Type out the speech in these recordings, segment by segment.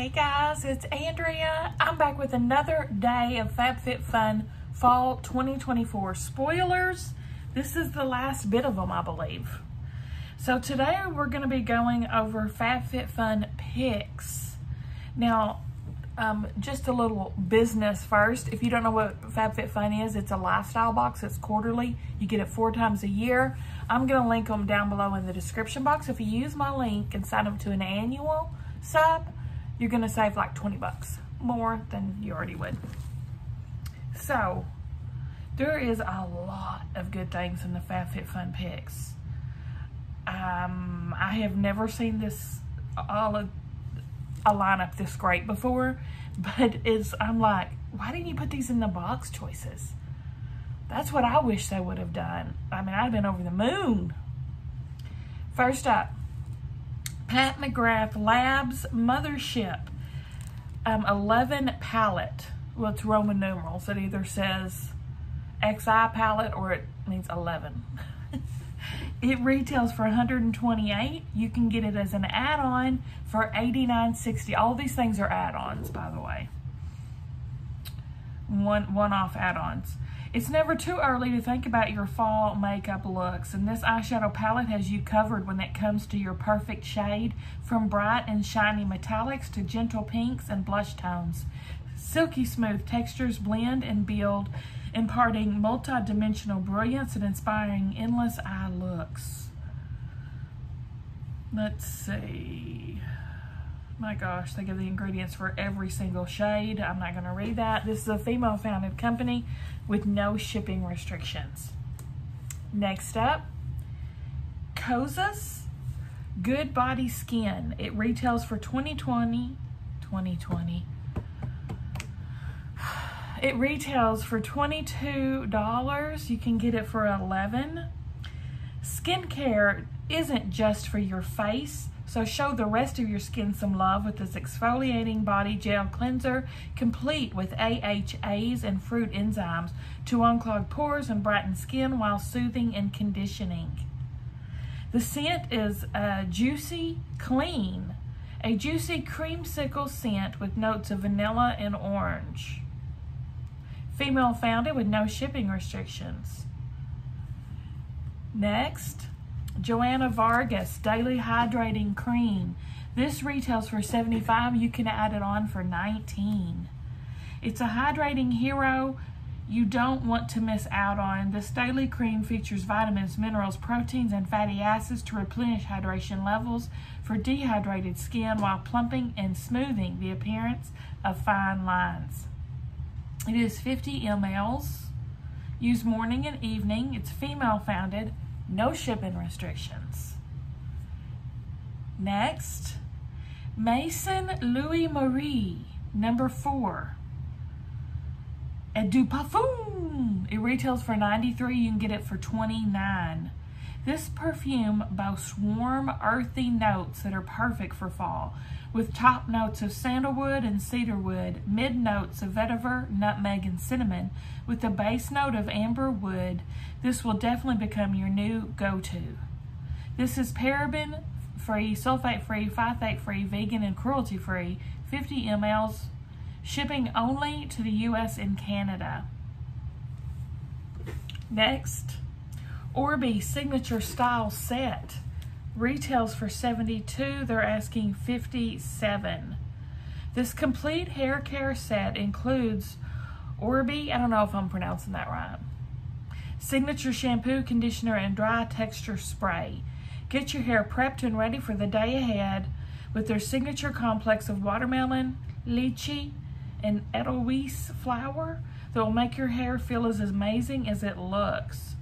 Hey guys, it's Andrea. I'm back with another day of FabFitFun Fall 2024 spoilers. This is the last bit of them, I believe. So today we're going to be going over FabFitFun picks. Now, um, just a little business first. If you don't know what FabFitFun is, it's a lifestyle box. It's quarterly. You get it four times a year. I'm going to link them down below in the description box. If you use my link and sign up to an annual sub, you're to save like 20 bucks more than you already would. So, there is a lot of good things in the FabFitFun picks. Um, I have never seen this all of a lineup this great before, but it's I'm like, why didn't you put these in the box choices? That's what I wish they would have done. I mean, I'd have been over the moon. First up, Pat McGrath Labs Mothership um, 11 palette. Well, it's Roman numerals. It either says XI palette or it means 11. it retails for 128. You can get it as an add-on for 89.60. All these things are add-ons, by the way. One one-off add-ons. It's never too early to think about your fall makeup looks, and this eyeshadow palette has you covered when it comes to your perfect shade, from bright and shiny metallics to gentle pinks and blush tones. Silky smooth textures blend and build, imparting multi-dimensional brilliance and inspiring endless eye looks. Let's see my gosh, they give the ingredients for every single shade. I'm not going to read that. This is a female-founded company with no shipping restrictions. Next up, Kosas Good Body Skin. It retails for 2020, 2020. It retails for $22. You can get it for 11 Skincare isn't just for your face. So show the rest of your skin some love with this exfoliating body gel cleanser, complete with AHAs and fruit enzymes to unclog pores and brighten skin while soothing and conditioning. The scent is juicy clean, a juicy creamsicle scent with notes of vanilla and orange. Female founded with no shipping restrictions. Next, Joanna Vargas Daily Hydrating Cream. This retails for 75 You can add it on for 19 It's a hydrating hero you don't want to miss out on. This daily cream features vitamins, minerals, proteins, and fatty acids to replenish hydration levels for dehydrated skin while plumping and smoothing the appearance of fine lines. It is 50 mLs. Use morning and evening. It's female founded no shipping restrictions. Next, Maison Louis Marie, number four. Eau de Parfum. It retails for 93 You can get it for 29 This perfume boasts warm, earthy notes that are perfect for fall, with top notes of sandalwood and cedarwood, mid notes of vetiver, nutmeg, and cinnamon, with a base note of amber wood. This will definitely become your new go-to. This is paraben free, sulfate free, phthalate free, vegan, and cruelty free, 50 mLs, shipping only to the US and Canada. Next, Orbi Signature Style Set retails for 72 they're asking 57 this complete hair care set includes Orbi, I don't know if I'm pronouncing that right, signature shampoo, conditioner, and dry texture spray. Get your hair prepped and ready for the day ahead with their signature complex of watermelon, lychee, and edelweiss flower that will make your hair feel as amazing as it looks.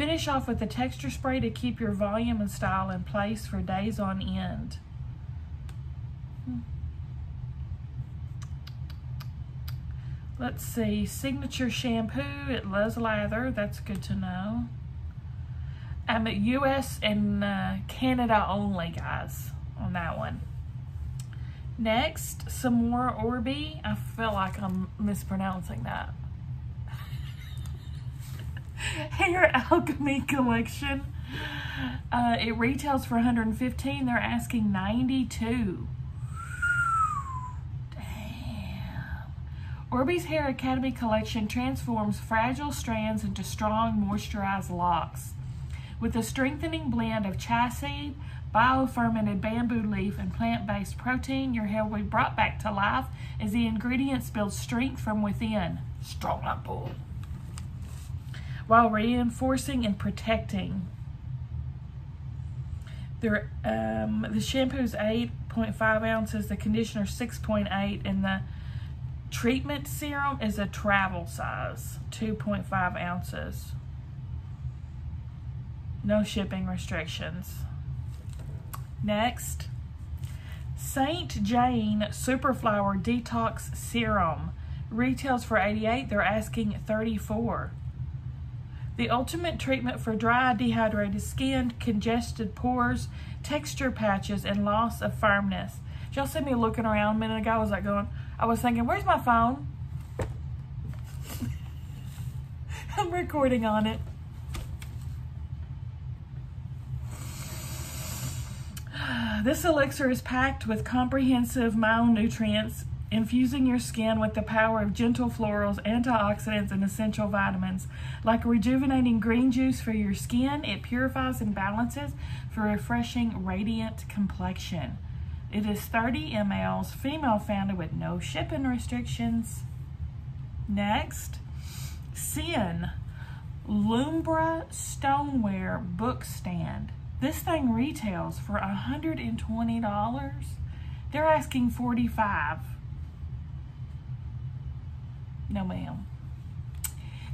Finish off with a texture spray to keep your volume and style in place for days on end. Let's see, signature shampoo it Les Lather, that's good to know. I'm at US and uh, Canada only, guys, on that one. Next, some more Orbi. I feel like I'm mispronouncing that. Hair Alchemy Collection. Uh, it retails for 115 They're asking 92 Orbeez Hair Academy collection transforms fragile strands into strong, moisturized locks. With a strengthening blend of chia seed, bio-fermented bamboo leaf, and plant-based protein, your hair will be brought back to life as the ingredients build strength from within. Strong like bull. While reinforcing and protecting. The, um, the shampoo is 8.5 ounces, the conditioner 6.8, and the treatment serum is a travel size, 2.5 ounces. No shipping restrictions. Next, St. Jane Superflower Detox Serum. Retails for 88 they're asking 34 The ultimate treatment for dry, dehydrated skin, congested pores, texture patches, and loss of firmness. Y'all see me looking around a minute ago? I was like going, I was thinking, where's my phone? I'm recording on it. This elixir is packed with comprehensive micronutrients, infusing your skin with the power of gentle florals, antioxidants, and essential vitamins. Like rejuvenating green juice for your skin, it purifies and balances for refreshing, radiant complexion. It is 30 mLs, female founded with no shipping restrictions. Next, Sin Lumbra Stoneware Book Stand. This thing retails for $120. They're asking 45 No, ma'am.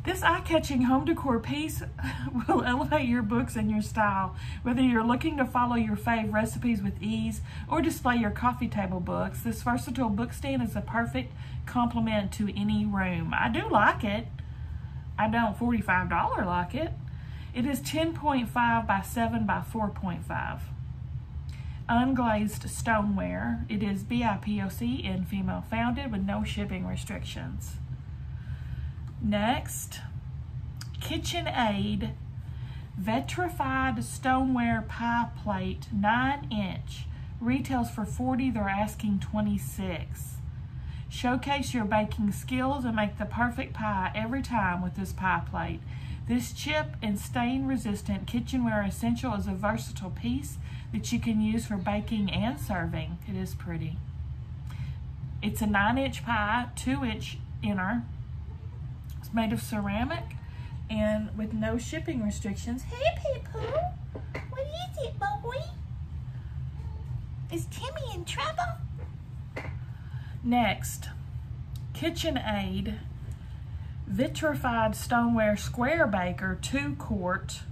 This eye-catching home decor piece will elevate your books and your style. Whether you're looking to follow your fave recipes with ease or display your coffee table books, this versatile book stand is a perfect complement to any room. I do like it. I don't $45 like it. It is 10.5 by 7 by 4.5. Unglazed stoneware. It is BIPOC and female founded with no shipping restrictions. Next, KitchenAid Vitrified Stoneware Pie Plate 9 inch. Retails for 40 they're asking 26 Showcase your baking skills and make the perfect pie every time with this pie plate. This chip and stain resistant kitchenware essential is a versatile piece that you can use for baking and serving. It is pretty. It's a 9 inch pie, 2 inch inner. It's made of ceramic and with no shipping restrictions. Hey people, what is it boy? Is Timmy in trouble? Next, KitchenAid vitrified stoneware square baker, two quart.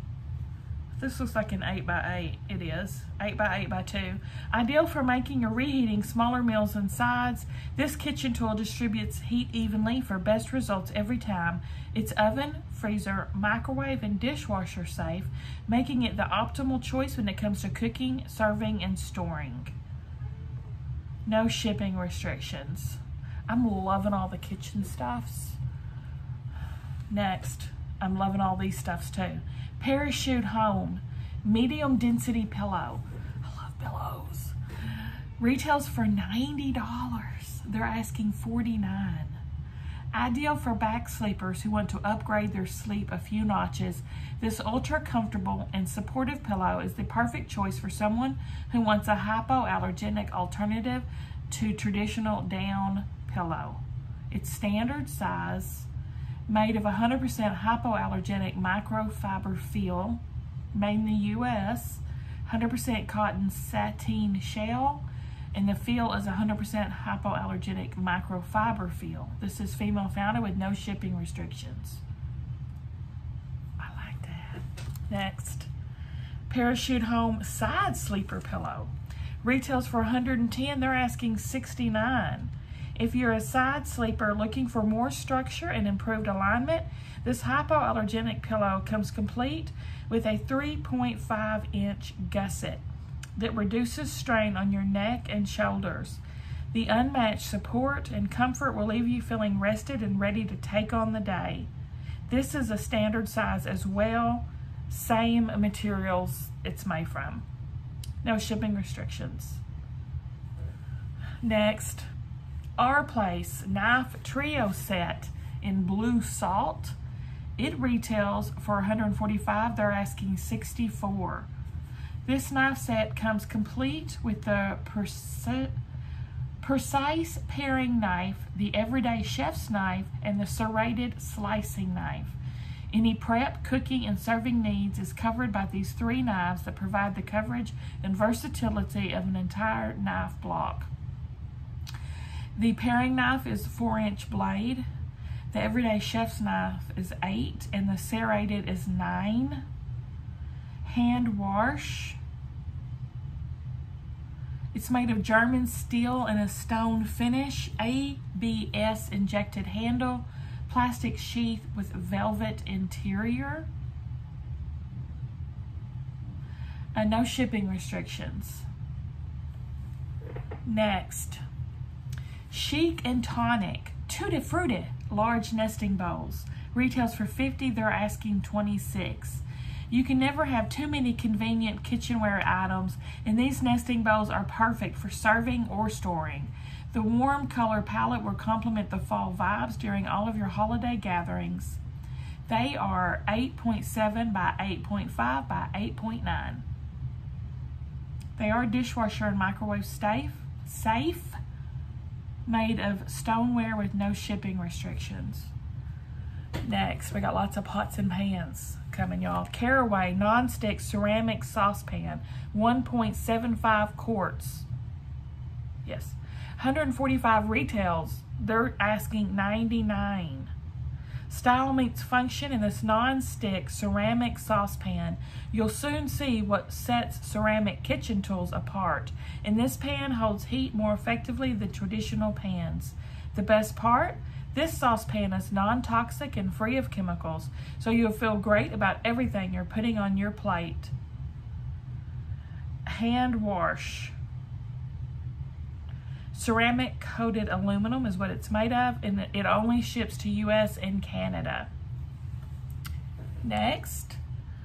This looks like an 8 by 8 It is. 8 by 8 by 2 Ideal for making or reheating smaller meals and sides. This kitchen tool distributes heat evenly for best results every time. It's oven, freezer, microwave, and dishwasher safe, making it the optimal choice when it comes to cooking, serving, and storing. No shipping restrictions. I'm loving all the kitchen stuffs. Next, I'm loving all these stuffs too. Parachute Home, medium density pillow. I love pillows. Retails for $90. They're asking 49 Ideal for back sleepers who want to upgrade their sleep a few notches, this ultra comfortable and supportive pillow is the perfect choice for someone who wants a hypoallergenic alternative to traditional down pillow. It's standard size, made of 100% hypoallergenic microfiber feel, made in the U.S., 100% cotton sateen shell, and the feel is 100% hypoallergenic microfiber feel. This is female founded with no shipping restrictions. I like that. Next, Parachute Home Side Sleeper Pillow. Retails for 110, they're asking 69. If you're a side sleeper looking for more structure and improved alignment, this hypoallergenic pillow comes complete with a 3.5 inch gusset that reduces strain on your neck and shoulders. The unmatched support and comfort will leave you feeling rested and ready to take on the day. This is a standard size as well, same materials it's made from. No shipping restrictions. Next, Our Place Knife Trio Set in Blue Salt. It retails for 145 They're asking 64 This knife set comes complete with the precise paring knife, the everyday chef's knife, and the serrated slicing knife. Any prep, cooking, and serving needs is covered by these three knives that provide the coverage and versatility of an entire knife block. The paring knife is 4-inch blade. The everyday chef's knife is 8 and the serrated is 9. Hand wash. It's made of German steel and a stone finish, ABS injected handle, plastic sheath with velvet interior. And no shipping restrictions. Next, Chic and Tonic, Tutti Frutti, large nesting bowls. Retails for 50, they're asking 26. You can never have too many convenient kitchenware items, and these nesting bowls are perfect for serving or storing. The warm color palette will complement the fall vibes during all of your holiday gatherings. They are 8.7 by 8.5 by 8.9. They are dishwasher and microwave safe, safe, made of stoneware with no shipping restrictions. Next, we got lots of pots and pans coming, y'all. Caraway non-stick ceramic saucepan, 1.75 quarts. Yes. 145 retails. They're asking 99. Style meets function in this non-stick ceramic saucepan. You'll soon see what sets ceramic kitchen tools apart. And this pan holds heat more effectively than traditional pans. The best part? This saucepan is non-toxic and free of chemicals, so you'll feel great about everything you're putting on your plate. Hand wash. Ceramic coated aluminum is what it's made of, and it only ships to US and Canada. Next,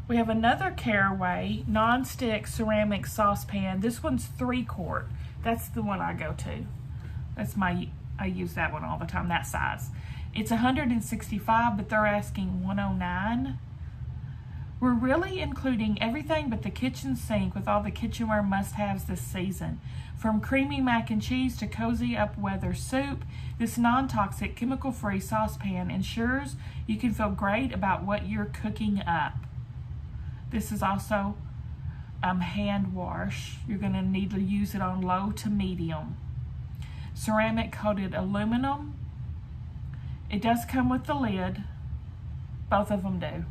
we have another Caraway non-stick ceramic saucepan. This one's three quart. That's the one I go to. That's my, I use that one all the time, that size. It's 165, but they're asking 109. We're really including everything but the kitchen sink with all the kitchenware must-haves this season. From creamy mac and cheese to cozy up weather soup, this non-toxic chemical-free saucepan ensures you can feel great about what you're cooking up. This is also um, hand wash. You're going to need to use it on low to medium. Ceramic coated aluminum. It does come with the lid. Both of them do.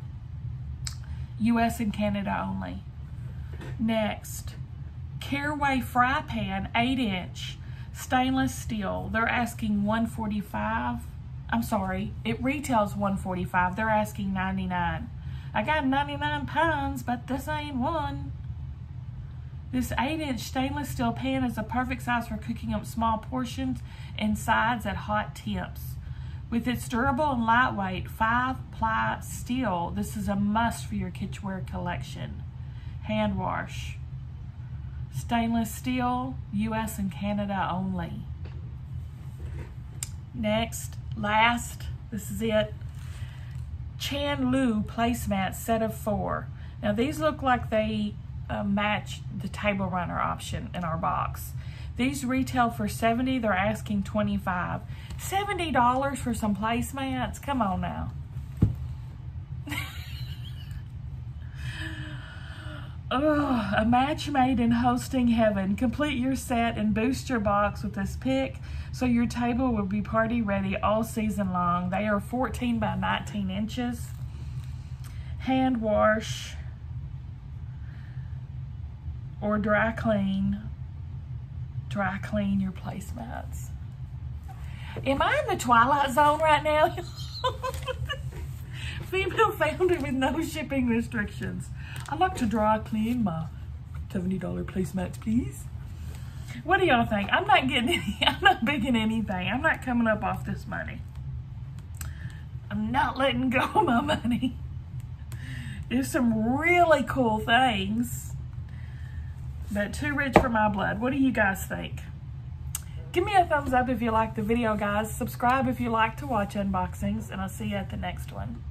US and Canada only. Next, Caraway fry pan, 8 inch, stainless steel. They're asking 145 I'm sorry, it retails 145 They're asking 99 I got 99 pounds, but this ain't one. This 8 inch stainless steel pan is a perfect size for cooking up small portions and sides at hot temps. With its durable and lightweight 5-ply steel, this is a must for your kitchenware collection. Hand wash. Stainless steel, US and Canada only. Next, last, this is it. Chan Luu placemat set of four. Now these look like they uh, match the table runner option in our box. These retail for 70 they're asking 25 $70 for some placemats? Come on now. Ugh, a match made in hosting heaven. Complete your set and boost your box with this pick so your table will be party ready all season long. They are 14 by 19 inches. Hand wash or dry clean dry clean your placemats. Am I in the twilight zone right now? Female founder with no shipping restrictions. I'd like to dry clean my $70 placemats, please. What do y'all think? I'm not getting any, I'm not bigging anything. I'm not coming up off this money. I'm not letting go of my money. There's some really cool things but too rich for my blood. What do you guys think? Give me a thumbs up if you like the video, guys. Subscribe if you like to watch unboxings, and I'll see you at the next one.